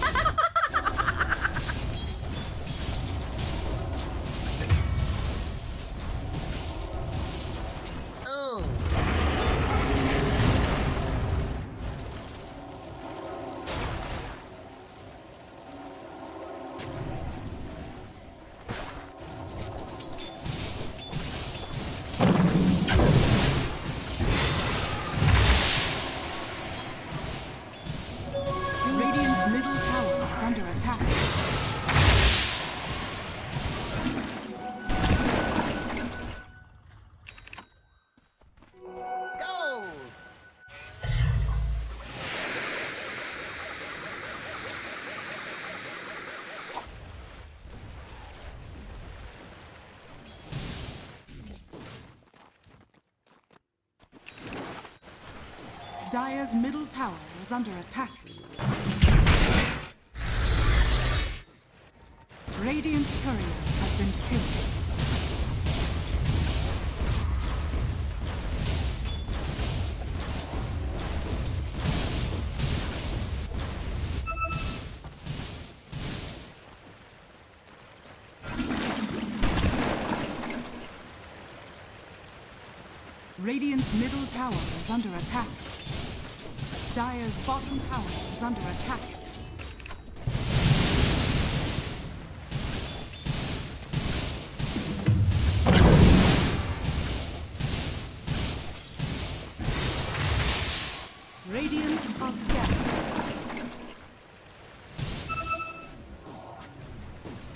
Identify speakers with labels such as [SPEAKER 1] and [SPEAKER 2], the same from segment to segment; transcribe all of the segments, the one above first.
[SPEAKER 1] ハハハ
[SPEAKER 2] ハ!
[SPEAKER 1] Dire's middle tower is under attack. Radiant's courier has been killed. Radiant's middle tower is under attack. Dire's bottom tower is under attack. Radiant are scanning.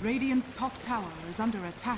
[SPEAKER 1] Radiant's top tower is under attack.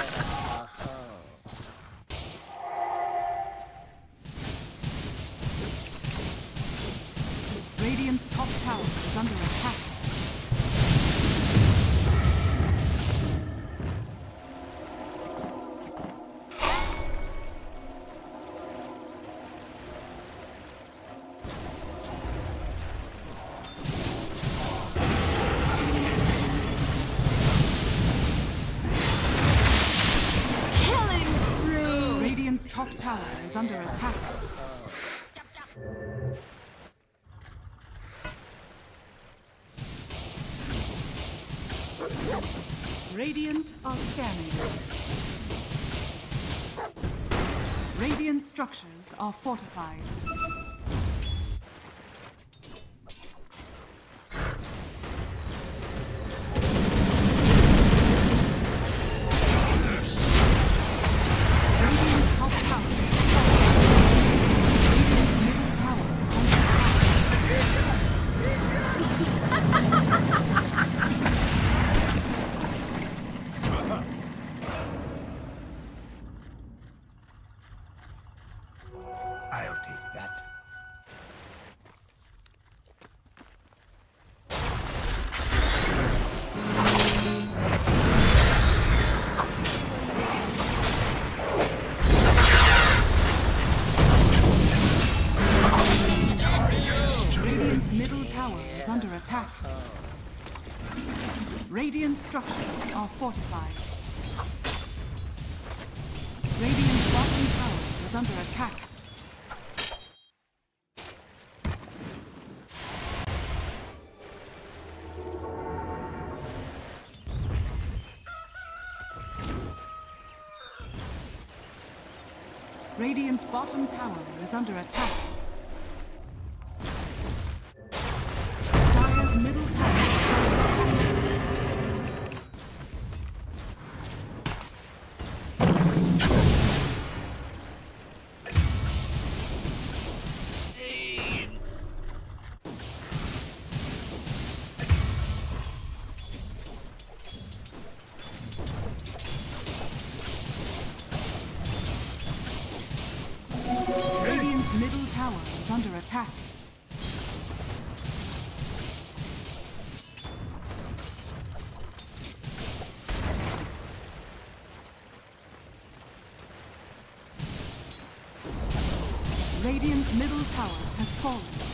[SPEAKER 1] are scanning. Radiant structures are fortified. Are fortified. Radiant's bottom tower is under attack. Radiant's bottom tower is under attack. Tower is under attack. Radiant's middle tower has fallen.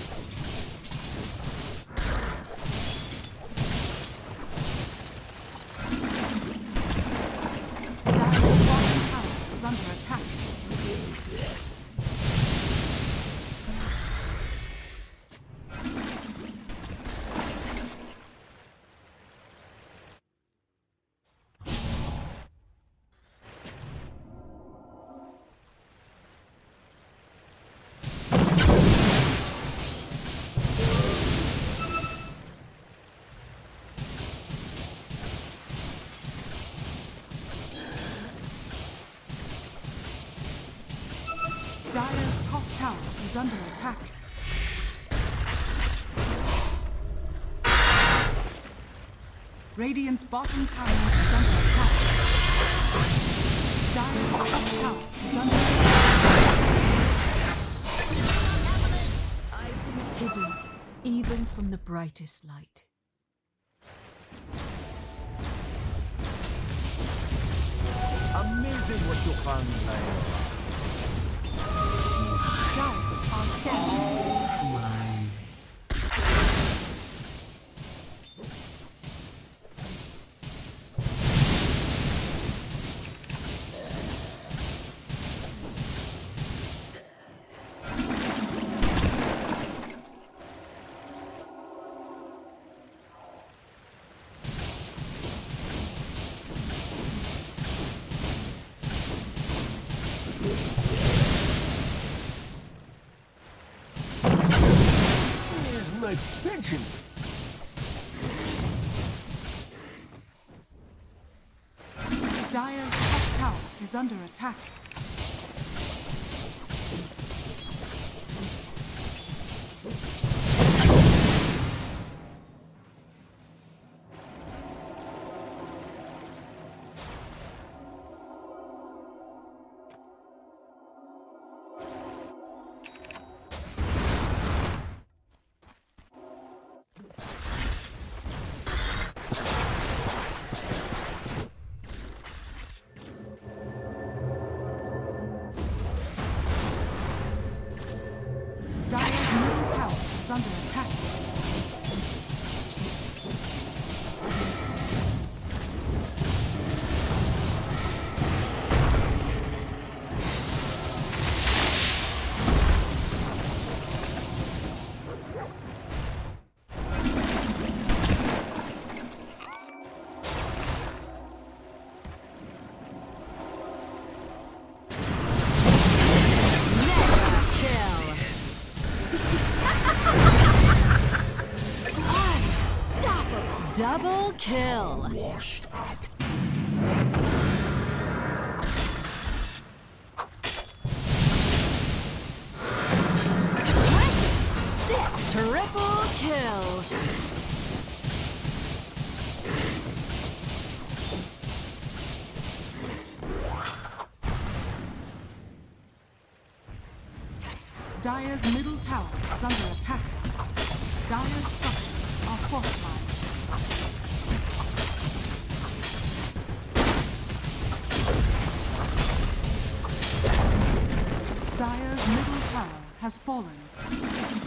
[SPEAKER 1] Radiant's bottom tower is under attack. Dire's top tower is under attack.
[SPEAKER 2] I didn't
[SPEAKER 3] hidden even from the brightest light.
[SPEAKER 4] Amazing what you found, Lion.
[SPEAKER 1] Dire are scanning. Under attack.
[SPEAKER 3] Double kill! Sick! Triple kill!
[SPEAKER 1] Dire's middle tower is under attack. Dire's structures are fortified. Has fallen.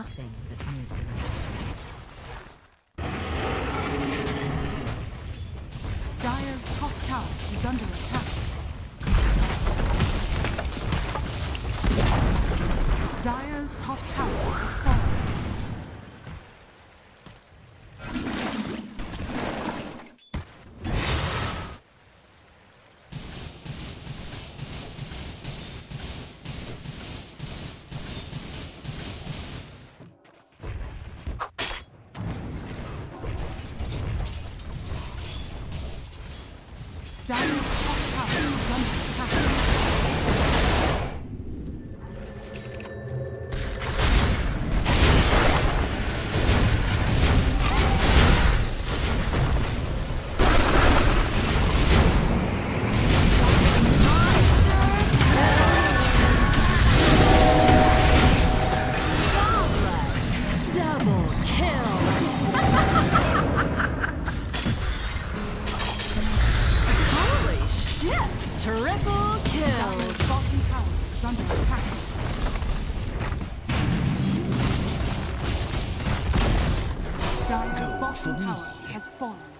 [SPEAKER 3] Nothing that moves in
[SPEAKER 1] Dire's top tower is under attack. Dire's top tower tower tower has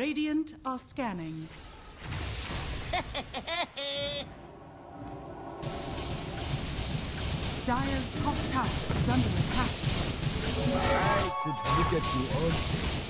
[SPEAKER 1] Radiant are scanning. Dire's top tower is under attack.
[SPEAKER 4] I could look at you all.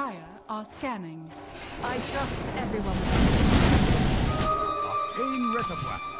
[SPEAKER 1] Dire are scanning.
[SPEAKER 3] I trust everyone was innocent.
[SPEAKER 5] Arcane Reservoir.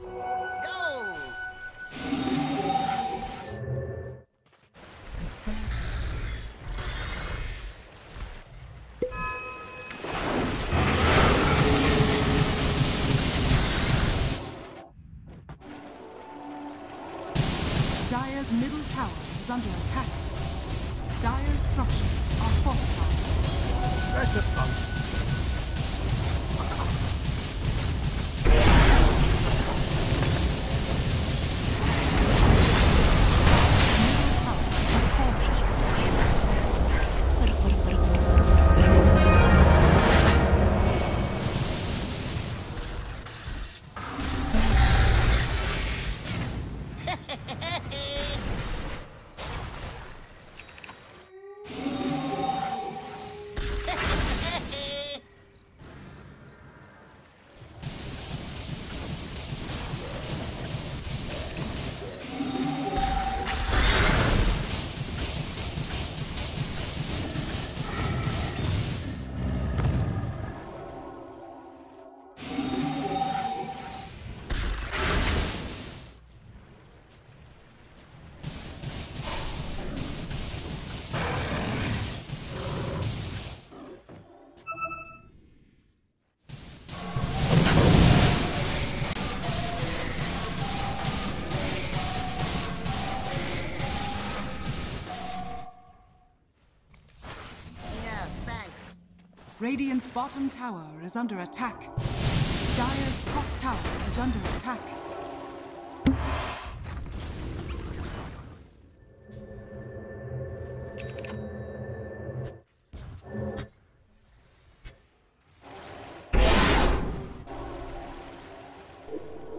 [SPEAKER 2] Go!
[SPEAKER 1] Dire's middle tower is under attack. Dire's structures are fortified.
[SPEAKER 5] Precious pump.
[SPEAKER 1] Radiant's bottom tower is under attack. Dire's top tower is under attack.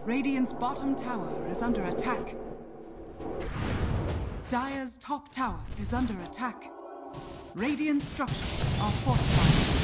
[SPEAKER 1] Radiant's bottom tower is under attack. Dire's top tower is under attack. Radiant structures are fortified.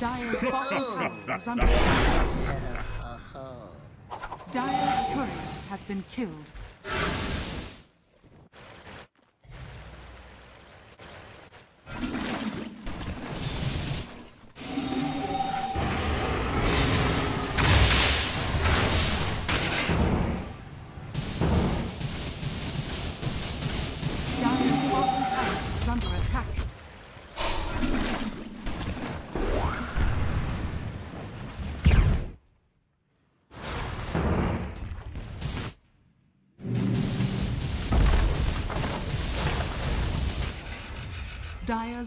[SPEAKER 1] Dire's bottom tower is under attack. Dire's courier has been killed.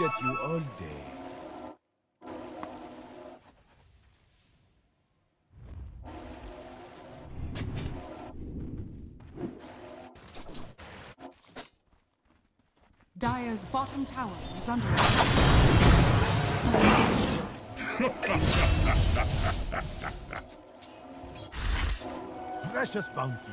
[SPEAKER 4] Look at you all day.
[SPEAKER 1] Dire's bottom tower is under attack.
[SPEAKER 4] Precious bounty.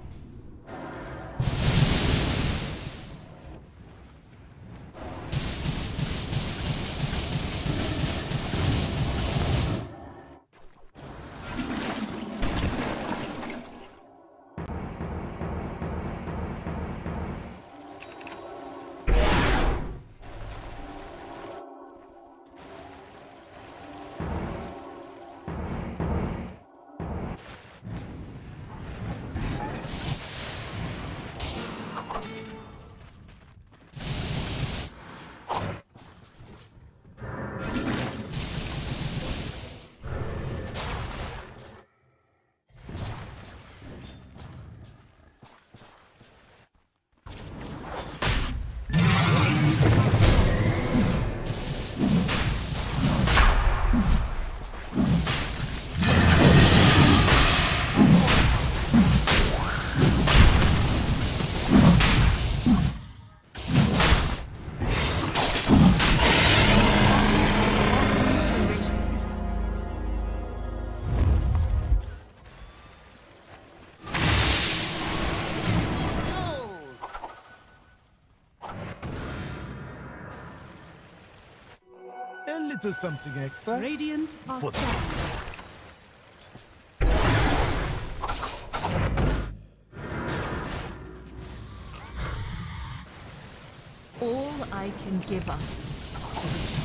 [SPEAKER 4] That is something extra.
[SPEAKER 1] Radiant are
[SPEAKER 6] All I can give us is a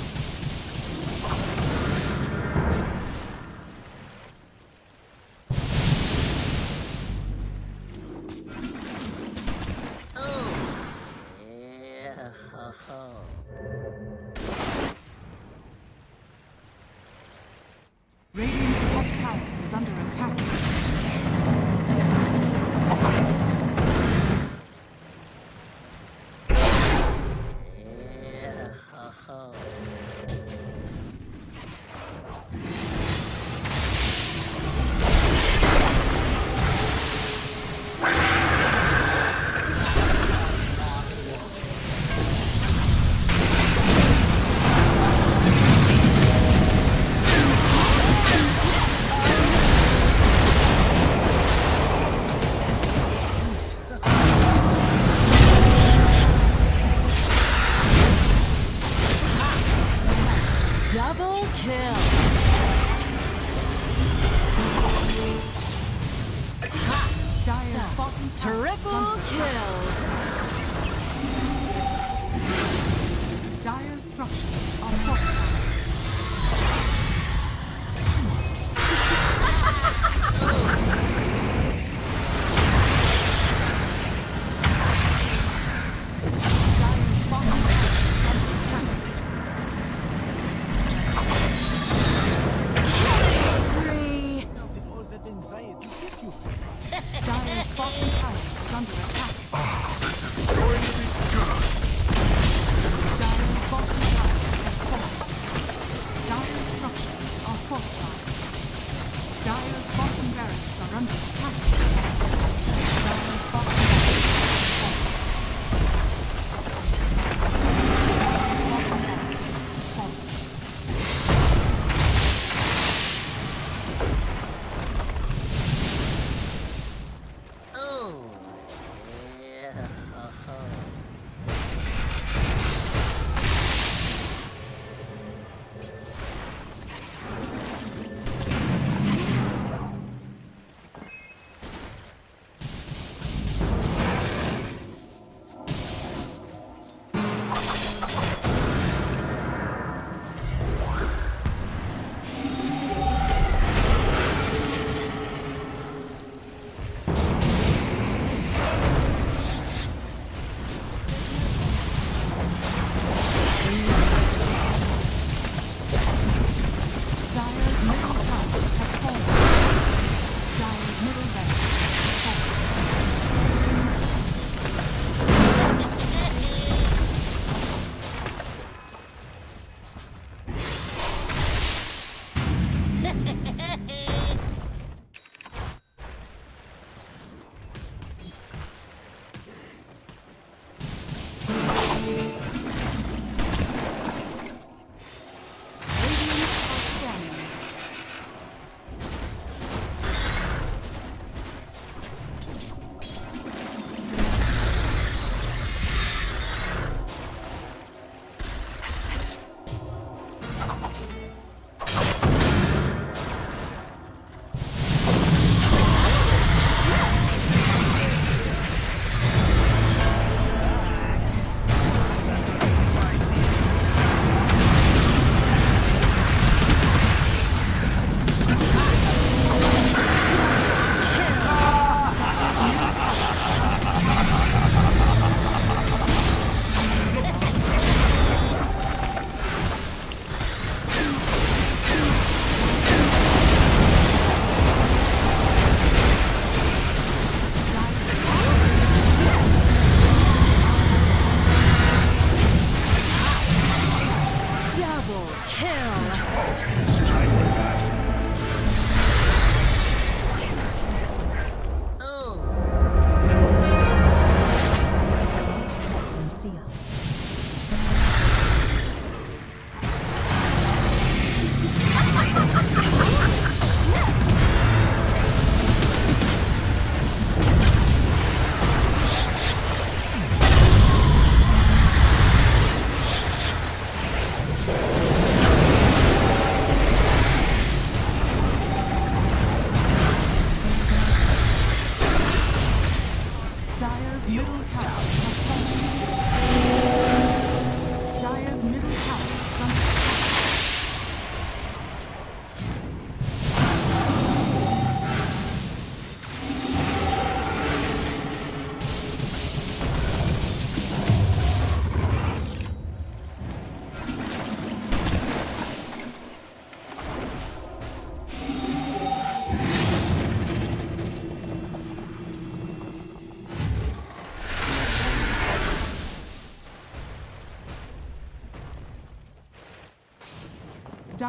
[SPEAKER 1] Instructions are